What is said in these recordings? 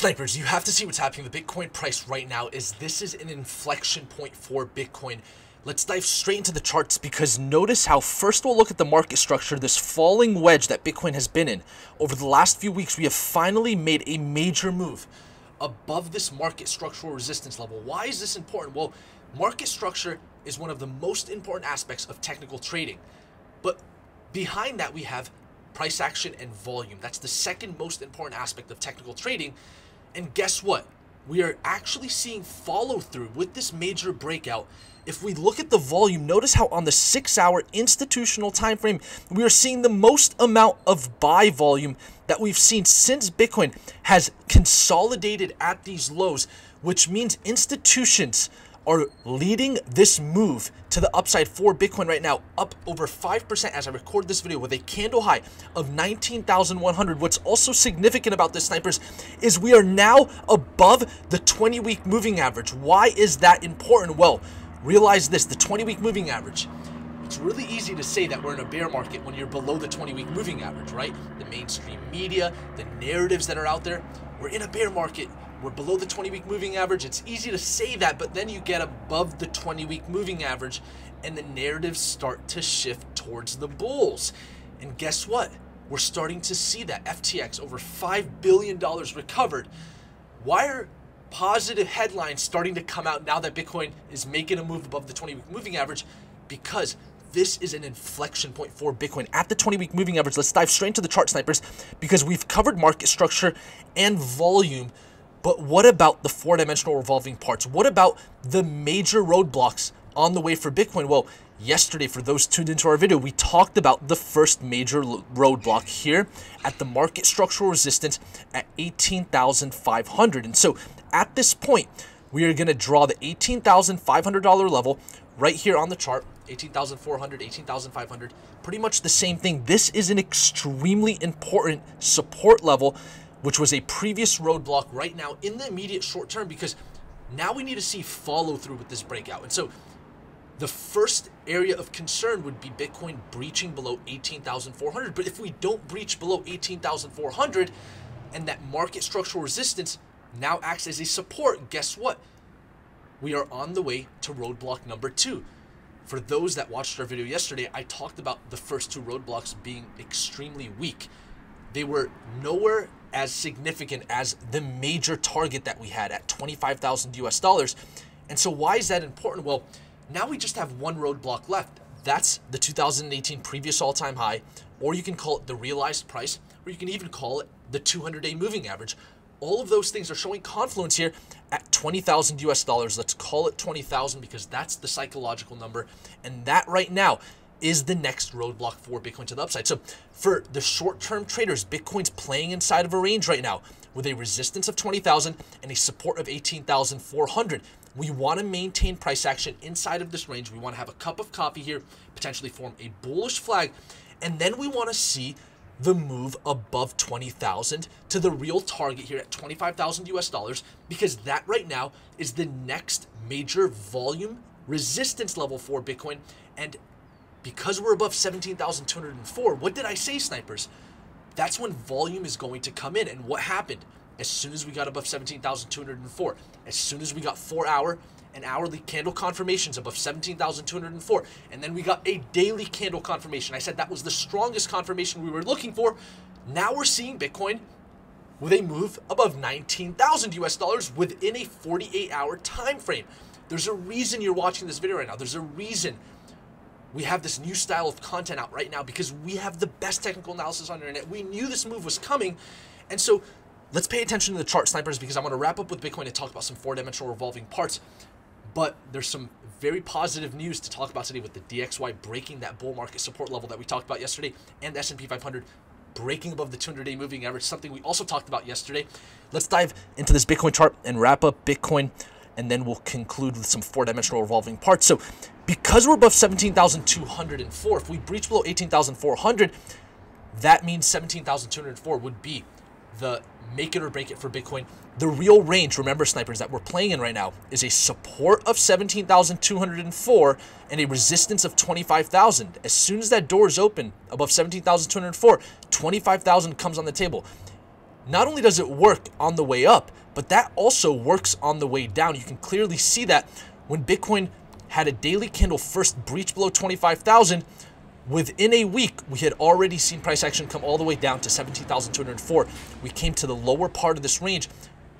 Snipers, you have to see what's happening. The Bitcoin price right now is this is an inflection point for Bitcoin. Let's dive straight into the charts because notice how first we'll look at the market structure, this falling wedge that Bitcoin has been in. Over the last few weeks, we have finally made a major move above this market structural resistance level. Why is this important? Well, market structure is one of the most important aspects of technical trading. But behind that, we have price action and volume. That's the second most important aspect of technical trading. And guess what? We are actually seeing follow through with this major breakout. If we look at the volume, notice how on the six hour institutional time frame, we are seeing the most amount of buy volume that we've seen since Bitcoin has consolidated at these lows, which means institutions are leading this move to the upside for Bitcoin right now, up over 5% as I record this video with a candle high of 19,100. What's also significant about this, snipers, is we are now above the 20 week moving average. Why is that important? Well, realize this the 20 week moving average. It's really easy to say that we're in a bear market when you're below the 20 week moving average, right? The mainstream media, the narratives that are out there. We're in a bear market we're below the 20 week moving average. It's easy to say that, but then you get above the 20 week moving average and the narratives start to shift towards the bulls. And guess what? We're starting to see that FTX over $5 billion recovered. Why are positive headlines starting to come out now that Bitcoin is making a move above the 20 week moving average? Because this is an inflection point for Bitcoin at the 20 week moving average. Let's dive straight into the chart snipers because we've covered market structure and volume but what about the four dimensional revolving parts? What about the major roadblocks on the way for Bitcoin? Well, yesterday, for those tuned into our video, we talked about the first major roadblock here at the market structural resistance at 18,500. And so at this point, we are going to draw the $18,500 level right here on the chart 18,400, 18,500, pretty much the same thing. This is an extremely important support level which was a previous roadblock right now in the immediate short term because now we need to see follow through with this breakout. And so the first area of concern would be Bitcoin breaching below 18,400. But if we don't breach below 18,400 and that market structural resistance now acts as a support, guess what? We are on the way to roadblock number two. For those that watched our video yesterday, I talked about the first two roadblocks being extremely weak. They were nowhere as significant as the major target that we had at 25,000 US dollars. And so why is that important? Well, now we just have one roadblock left. That's the 2018 previous all-time high, or you can call it the realized price, or you can even call it the 200-day moving average. All of those things are showing confluence here at 20,000 US dollars. Let's call it 20,000 because that's the psychological number. And that right now is the next roadblock for Bitcoin to the upside. So for the short-term traders, Bitcoin's playing inside of a range right now with a resistance of 20,000 and a support of 18,400. We want to maintain price action inside of this range. We want to have a cup of coffee here, potentially form a bullish flag, and then we want to see the move above 20,000 to the real target here at 25,000 US dollars because that right now is the next major volume resistance level for Bitcoin and because we're above 17,204, what did I say, snipers? That's when volume is going to come in. And what happened? As soon as we got above 17,204, as soon as we got four hour and hourly candle confirmations above 17,204, and then we got a daily candle confirmation. I said that was the strongest confirmation we were looking for. Now we're seeing Bitcoin with a move above 19,000 US dollars within a 48 hour time frame. There's a reason you're watching this video right now. There's a reason we have this new style of content out right now because we have the best technical analysis on the internet. We knew this move was coming. And so let's pay attention to the chart snipers because I want to wrap up with Bitcoin and talk about some four dimensional revolving parts. But there's some very positive news to talk about today with the DXY breaking that bull market support level that we talked about yesterday and the S&P 500 breaking above the 200-day moving average, something we also talked about yesterday. Let's dive into this Bitcoin chart and wrap up Bitcoin and then we'll conclude with some four-dimensional revolving parts. So because we're above 17,204, if we breach below 18,400, that means 17,204 would be the make it or break it for Bitcoin. The real range, remember snipers, that we're playing in right now is a support of 17,204 and a resistance of 25,000. As soon as that door is open above 17,204, 25,000 comes on the table. not only does it work on the way up, but that also works on the way down. You can clearly see that when Bitcoin had a daily candle first breach below 25,000, within a week, we had already seen price action come all the way down to 17,204. We came to the lower part of this range.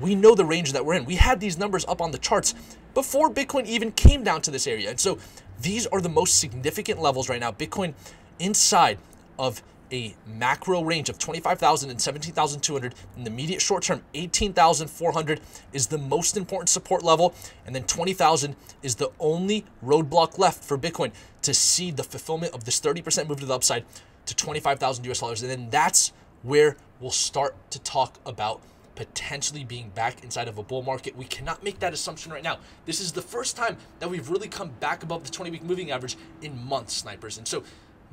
We know the range that we're in. We had these numbers up on the charts before Bitcoin even came down to this area. And so these are the most significant levels right now. Bitcoin inside of a macro range of 25,000 and 17,200 in the immediate short term 18,400 is the most important support level and then 20,000 is the only roadblock left for Bitcoin to see the fulfillment of this 30% move to the upside to 25,000 US dollars and then that's where we'll start to talk about potentially being back inside of a bull market. We cannot make that assumption right now. This is the first time that we've really come back above the 20 week moving average in months, snipers. And so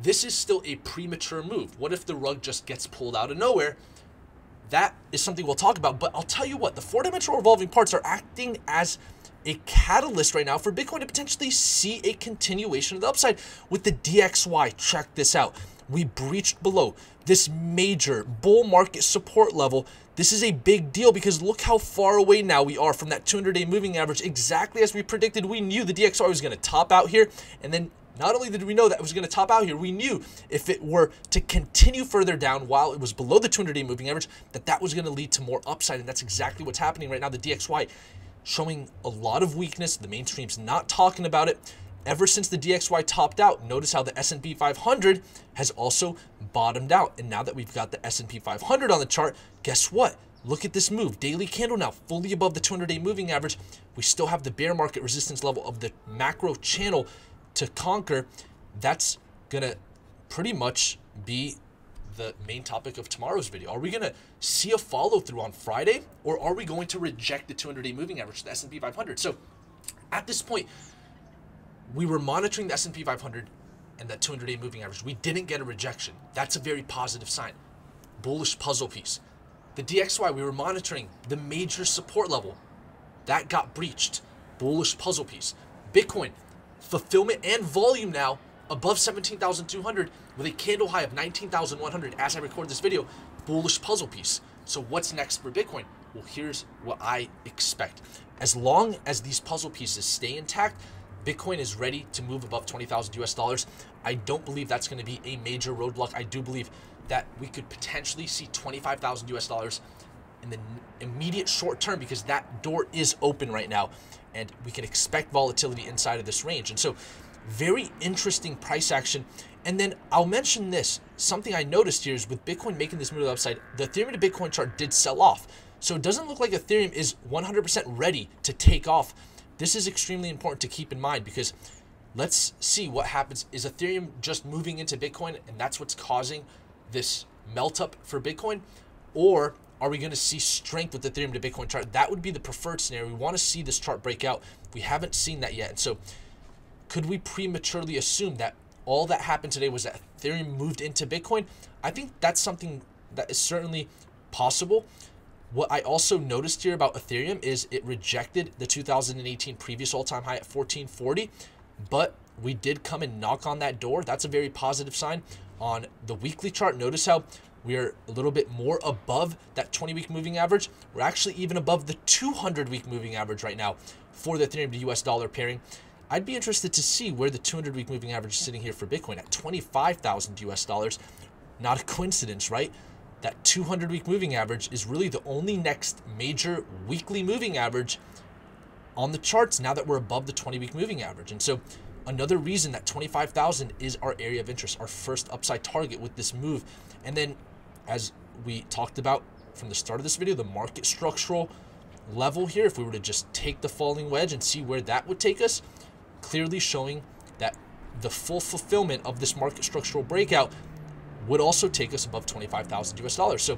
this is still a premature move. What if the rug just gets pulled out of nowhere? That is something we'll talk about. But I'll tell you what, the four dimensional revolving parts are acting as a catalyst right now for Bitcoin to potentially see a continuation of the upside with the DXY. Check this out. We breached below this major bull market support level. This is a big deal because look how far away now we are from that 200 day moving average. Exactly as we predicted, we knew the DXY was going to top out here and then not only did we know that it was going to top out here, we knew if it were to continue further down while it was below the 200-day moving average, that that was going to lead to more upside, and that's exactly what's happening right now. The DXY showing a lot of weakness. The mainstream's not talking about it. Ever since the DXY topped out, notice how the S&P 500 has also bottomed out. And now that we've got the S&P 500 on the chart, guess what? Look at this move. Daily candle now fully above the 200-day moving average. We still have the bear market resistance level of the macro channel to conquer, that's gonna pretty much be the main topic of tomorrow's video. Are we going to see a follow through on Friday or are we going to reject the 200-day moving average, the S&P 500? So at this point, we were monitoring the S&P 500 and that 200-day moving average. We didn't get a rejection. That's a very positive sign. Bullish puzzle piece. The DXY, we were monitoring the major support level. That got breached. Bullish puzzle piece. Bitcoin, fulfillment and volume now above 17,200 with a candle high of 19,100 as I record this video. Bullish puzzle piece. So what's next for Bitcoin? Well, here's what I expect. As long as these puzzle pieces stay intact, Bitcoin is ready to move above 20,000 US dollars. I don't believe that's going to be a major roadblock. I do believe that we could potentially see 25,000 US dollars in the immediate short term because that door is open right now and we can expect volatility inside of this range. And so very interesting price action. And then I'll mention this, something I noticed here is with Bitcoin making this move to the upside, the Ethereum to Bitcoin chart did sell off. So it doesn't look like Ethereum is 100% ready to take off. This is extremely important to keep in mind because let's see what happens. Is Ethereum just moving into Bitcoin and that's what's causing this melt up for Bitcoin? Or are we going to see strength with Ethereum to Bitcoin chart? That would be the preferred scenario. We want to see this chart break out. We haven't seen that yet. And so could we prematurely assume that all that happened today was that Ethereum moved into Bitcoin? I think that's something that is certainly possible. What I also noticed here about Ethereum is it rejected the 2018 previous all-time high at 1440, but we did come and knock on that door. That's a very positive sign. On the weekly chart, notice how we are a little bit more above that 20 week moving average. We're actually even above the 200 week moving average right now for the Ethereum to US dollar pairing. I'd be interested to see where the 200 week moving average is sitting here for Bitcoin at 25,000 US dollars. Not a coincidence, right? That 200 week moving average is really the only next major weekly moving average on the charts now that we're above the 20 week moving average. And so another reason that 25,000 is our area of interest, our first upside target with this move. And then as we talked about from the start of this video, the market structural level here, if we were to just take the falling wedge and see where that would take us, clearly showing that the full fulfillment of this market structural breakout would also take us above 25,000 US dollars. So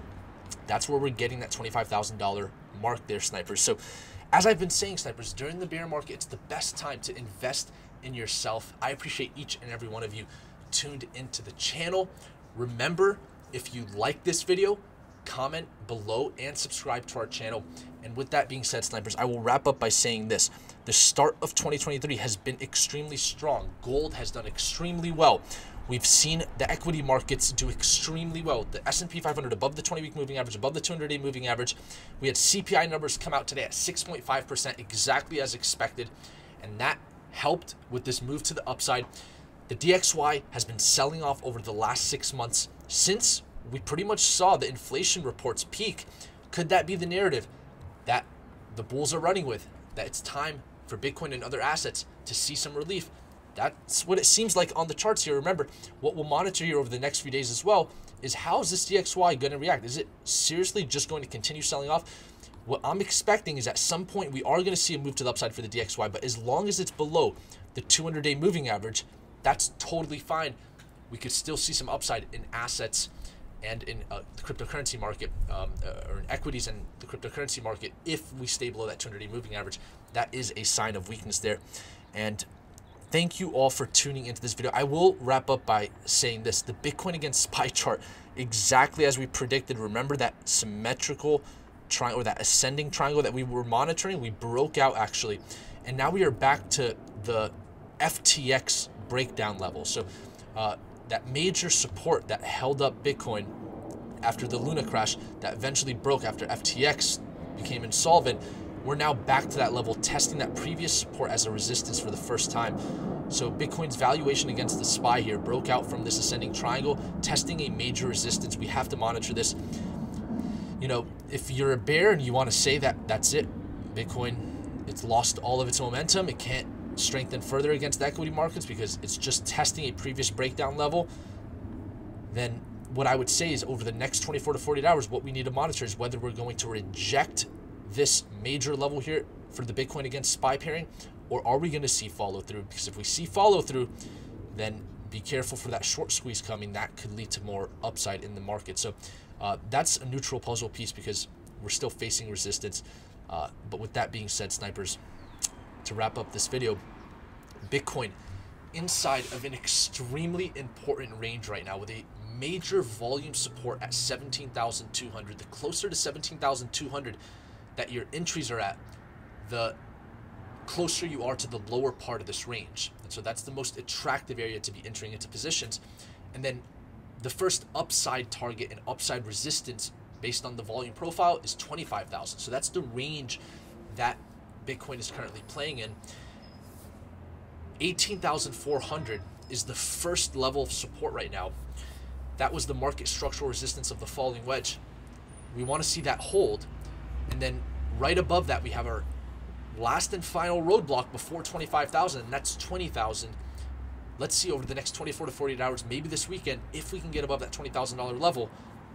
that's where we're getting that $25,000 mark there, snipers. So as I've been saying, snipers, during the bear market, it's the best time to invest in yourself. I appreciate each and every one of you tuned into the channel. Remember, if you like this video, comment below and subscribe to our channel. And with that being said, snipers, I will wrap up by saying this. The start of 2023 has been extremely strong. Gold has done extremely well. We've seen the equity markets do extremely well. The S&P 500 above the 20-week moving average, above the 200-day moving average. We had CPI numbers come out today at 6.5%, exactly as expected, and that helped with this move to the upside. The DXY has been selling off over the last six months since we pretty much saw the inflation reports peak. Could that be the narrative that the bulls are running with? That it's time for Bitcoin and other assets to see some relief? That's what it seems like on the charts here. Remember, what we'll monitor here over the next few days as well is how is this DXY going to react? Is it seriously just going to continue selling off? What I'm expecting is at some point we are going to see a move to the upside for the DXY, but as long as it's below the 200-day moving average, that's totally fine. We could still see some upside in assets and in uh, the cryptocurrency market um, uh, or in equities and the cryptocurrency market if we stay below that 200-day moving average. That is a sign of weakness there. And thank you all for tuning into this video. I will wrap up by saying this. The Bitcoin against SPY chart, exactly as we predicted. Remember that symmetrical triangle or that ascending triangle that we were monitoring? We broke out actually. And now we are back to the FTX breakdown level. So uh, that major support that held up Bitcoin after the Luna crash that eventually broke after FTX became insolvent, we're now back to that level, testing that previous support as a resistance for the first time. So Bitcoin's valuation against the SPY here broke out from this ascending triangle, testing a major resistance. We have to monitor this. You know, if you're a bear and you want to say that that's it, Bitcoin, it's lost all of its momentum. It can't strengthen further against equity markets because it's just testing a previous breakdown level, then what I would say is over the next 24 to 48 hours, what we need to monitor is whether we're going to reject this major level here for the Bitcoin against SPY pairing, or are we going to see follow through? Because if we see follow through, then be careful for that short squeeze coming. That could lead to more upside in the market. So uh, that's a neutral puzzle piece because we're still facing resistance. Uh, but with that being said, snipers, to wrap up this video, Bitcoin inside of an extremely important range right now with a major volume support at 17,200. The closer to 17,200 that your entries are at, the closer you are to the lower part of this range. And so that's the most attractive area to be entering into positions. And then the first upside target and upside resistance based on the volume profile is 25,000. So that's the range that Bitcoin is currently playing in. 18,400 is the first level of support right now. That was the market structural resistance of the falling wedge. We want to see that hold. And then right above that, we have our last and final roadblock before 25,000, and that's 20,000. Let's see over the next 24 to 48 hours, maybe this weekend, if we can get above that $20,000 level,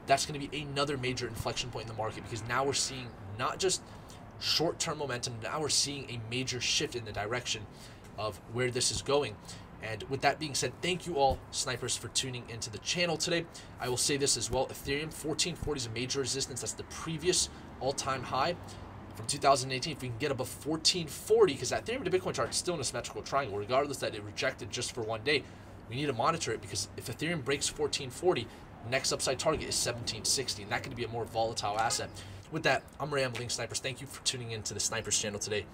that's going to be another major inflection point in the market because now we're seeing not just short-term momentum. Now we're seeing a major shift in the direction of where this is going. And with that being said, thank you all, snipers, for tuning into the channel today. I will say this as well. Ethereum 1440 is a major resistance. That's the previous all-time high from 2018. If we can get above 1440, because that Ethereum to Bitcoin chart is still in a symmetrical triangle, regardless that it rejected just for one day, we need to monitor it because if Ethereum breaks 1440, next upside target is 1760, and that could be a more volatile asset. With that, I'm Rambling Snipers. Thank you for tuning in to the Snipers channel today.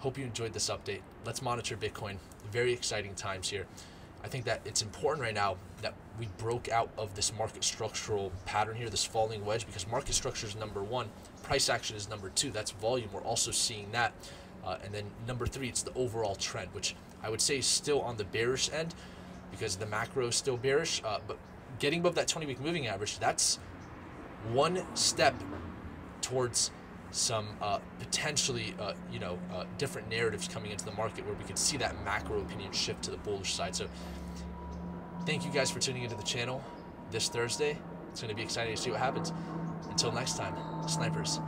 Hope you enjoyed this update. Let's monitor Bitcoin. Very exciting times here. I think that it's important right now that we broke out of this market structural pattern here, this falling wedge, because market structure is number one, price action is number two. That's volume. We're also seeing that. Uh, and then number three, it's the overall trend, which I would say is still on the bearish end because the macro is still bearish. Uh, but getting above that 20 week moving average, that's one step towards some uh, potentially, uh, you know, uh, different narratives coming into the market where we could see that macro opinion shift to the bullish side. So thank you guys for tuning into the channel this Thursday. It's going to be exciting to see what happens. Until next time, snipers.